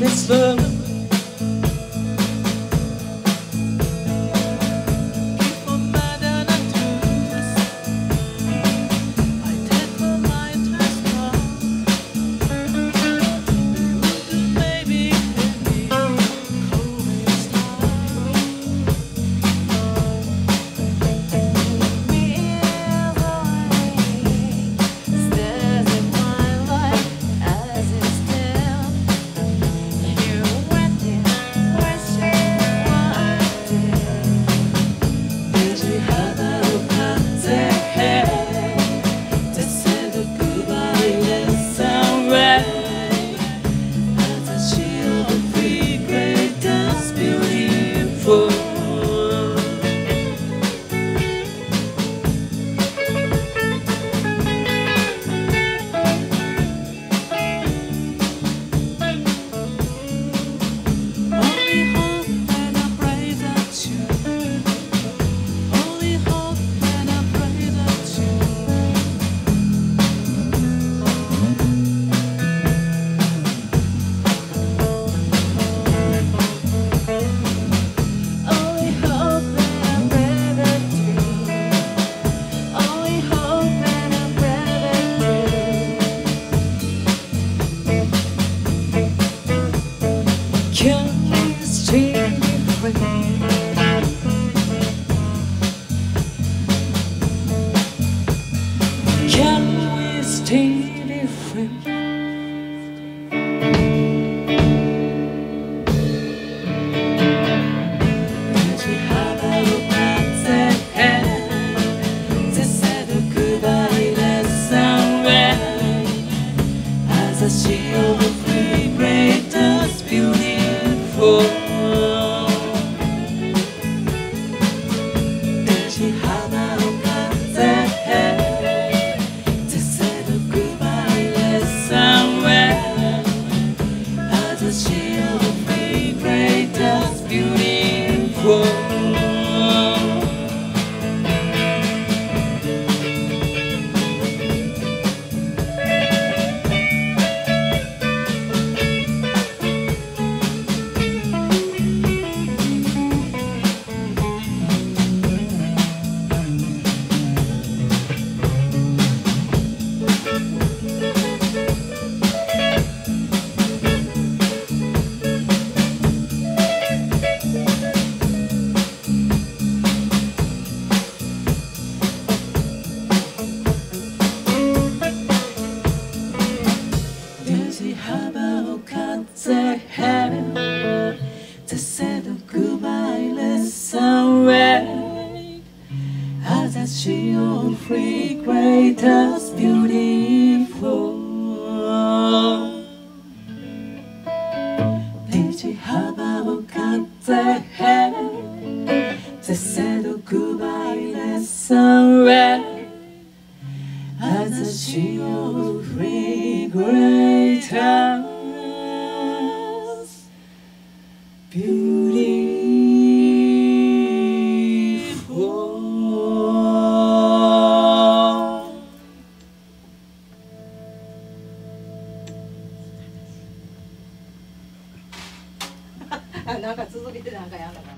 this love Can we stay different? We have our plans ahead To set a goodbye that's somewhere As I see all free breakers beautiful the shield of great death, beauty, and. haba okatze hem Tesed okubai lesarei As a shion free greatest beautiful Tishi haba okatze hem Tesed okubai lesarei as a shield free, fragrance. なんか続けてなんかやんだか。